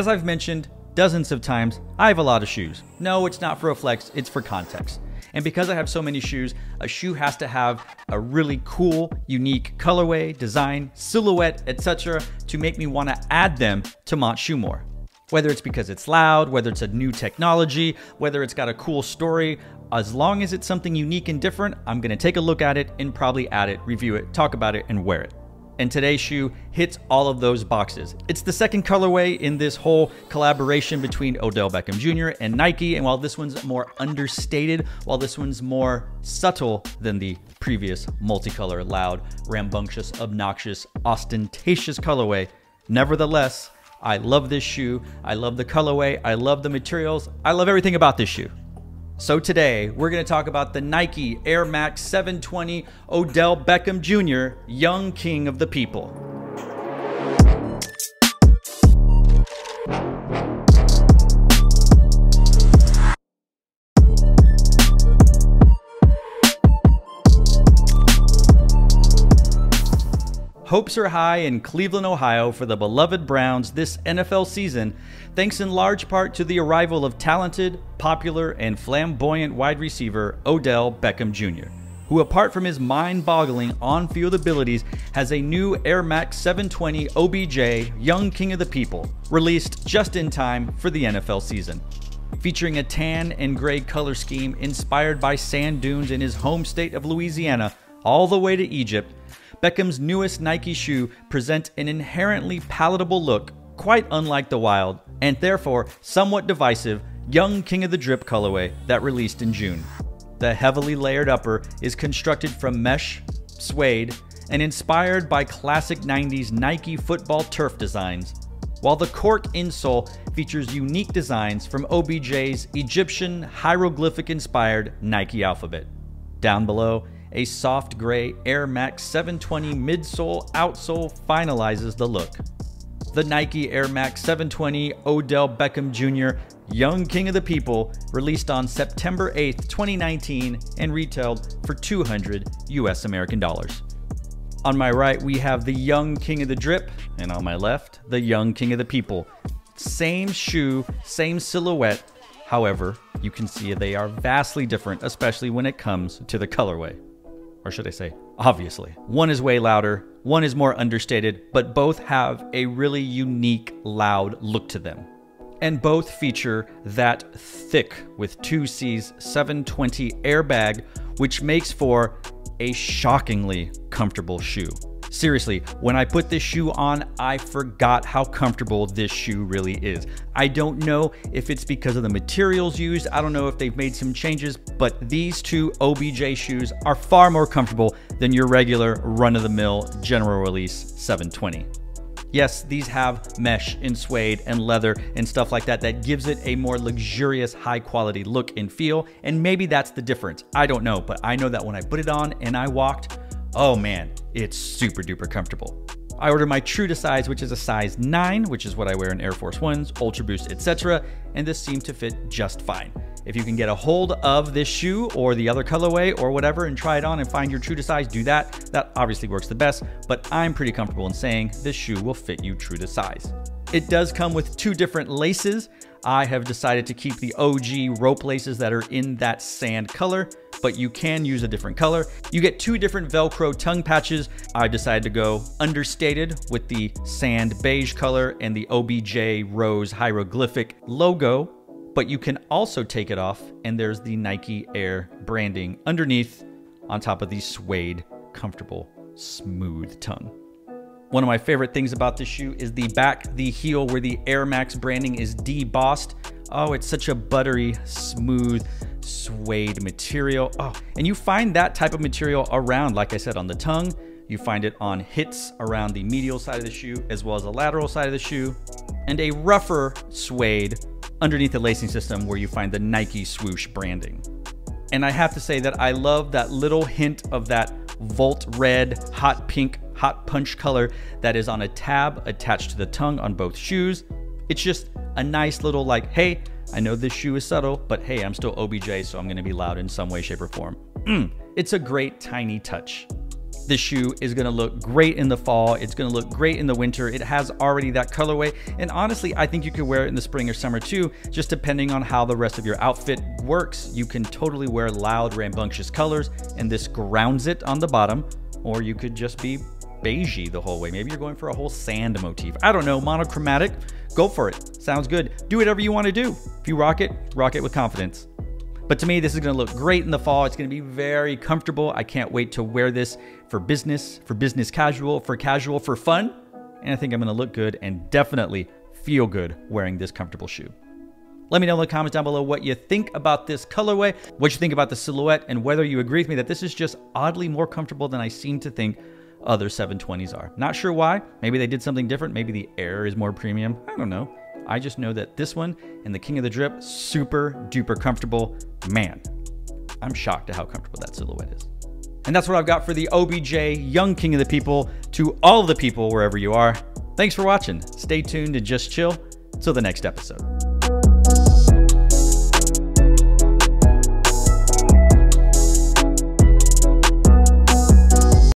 As I've mentioned dozens of times, I have a lot of shoes. No, it's not for a flex, it's for context. And because I have so many shoes, a shoe has to have a really cool, unique colorway, design, silhouette, etc. to make me want to add them to Mont Shoe more. Whether it's because it's loud, whether it's a new technology, whether it's got a cool story, as long as it's something unique and different, I'm gonna take a look at it and probably add it, review it, talk about it, and wear it and today's shoe hits all of those boxes. It's the second colorway in this whole collaboration between Odell Beckham Jr. and Nike, and while this one's more understated, while this one's more subtle than the previous multicolor, loud, rambunctious, obnoxious, ostentatious colorway, nevertheless, I love this shoe. I love the colorway. I love the materials. I love everything about this shoe. So today, we're going to talk about the Nike Air Max 720 Odell Beckham Jr., Young King of the People. Hopes are high in Cleveland, Ohio for the beloved Browns this NFL season, thanks in large part to the arrival of talented, popular, and flamboyant wide receiver Odell Beckham Jr., who, apart from his mind boggling on field abilities, has a new Air Max 720 OBJ Young King of the People, released just in time for the NFL season. Featuring a tan and gray color scheme inspired by sand dunes in his home state of Louisiana, all the way to Egypt, Beckham's newest Nike shoe presents an inherently palatable look, quite unlike the wild, and therefore somewhat divisive, young King of the Drip colorway that released in June. The heavily layered upper is constructed from mesh, suede, and inspired by classic 90s Nike football turf designs, while the cork insole features unique designs from OBJ's Egyptian hieroglyphic inspired Nike alphabet. Down below, a soft gray Air Max 720 midsole outsole finalizes the look. The Nike Air Max 720 Odell Beckham Jr. Young King of the People released on September 8th, 2019 and retailed for 200 US American dollars. On my right, we have the Young King of the Drip, and on my left, the Young King of the People. Same shoe, same silhouette. However, you can see they are vastly different, especially when it comes to the colorway or should I say, obviously. One is way louder, one is more understated, but both have a really unique, loud look to them. And both feature that thick with 2C's 720 airbag, which makes for a shockingly comfortable shoe. Seriously, when I put this shoe on, I forgot how comfortable this shoe really is. I don't know if it's because of the materials used, I don't know if they've made some changes, but these two OBJ shoes are far more comfortable than your regular run of the mill general release 720. Yes, these have mesh and suede and leather and stuff like that that gives it a more luxurious, high quality look and feel. And maybe that's the difference. I don't know, but I know that when I put it on and I walked, oh man, it's super duper comfortable. I ordered my true to size, which is a size 9, which is what I wear in Air Force Ones, Ultra Boost, etc., and this seemed to fit just fine. If you can get a hold of this shoe or the other colorway or whatever and try it on and find your true to size, do that. That obviously works the best, but I'm pretty comfortable in saying this shoe will fit you true to size. It does come with two different laces. I have decided to keep the OG rope laces that are in that sand color, but you can use a different color. You get two different Velcro tongue patches. I decided to go understated with the sand beige color and the OBJ rose hieroglyphic logo, but you can also take it off and there's the Nike Air branding underneath on top of the suede, comfortable, smooth tongue. One of my favorite things about this shoe is the back, the heel where the Air Max branding is debossed. Oh, it's such a buttery, smooth suede material. Oh, and you find that type of material around, like I said, on the tongue. You find it on hits around the medial side of the shoe, as well as the lateral side of the shoe, and a rougher suede underneath the lacing system where you find the Nike swoosh branding. And I have to say that I love that little hint of that Volt red, hot pink hot punch color that is on a tab attached to the tongue on both shoes. It's just a nice little like, hey, I know this shoe is subtle, but hey, I'm still OBJ, so I'm gonna be loud in some way, shape, or form. Mm, it's a great tiny touch. This shoe is gonna look great in the fall. It's gonna look great in the winter. It has already that colorway. And honestly, I think you could wear it in the spring or summer too, just depending on how the rest of your outfit works. You can totally wear loud, rambunctious colors, and this grounds it on the bottom, or you could just be beigey the whole way. Maybe you're going for a whole sand motif. I don't know, monochromatic. Go for it. Sounds good. Do whatever you want to do. If you rock it, rock it with confidence. But to me, this is going to look great in the fall. It's going to be very comfortable. I can't wait to wear this for business, for business casual, for casual, for fun. And I think I'm going to look good and definitely feel good wearing this comfortable shoe. Let me know in the comments down below what you think about this colorway, what you think about the silhouette, and whether you agree with me that this is just oddly more comfortable than I seem to think other 720s are. Not sure why. Maybe they did something different. Maybe the air is more premium. I don't know. I just know that this one and the King of the Drip, super duper comfortable. Man, I'm shocked at how comfortable that silhouette is. And that's what I've got for the OBJ Young King of the People to all the people wherever you are. Thanks for watching. Stay tuned and just chill. Till the next episode.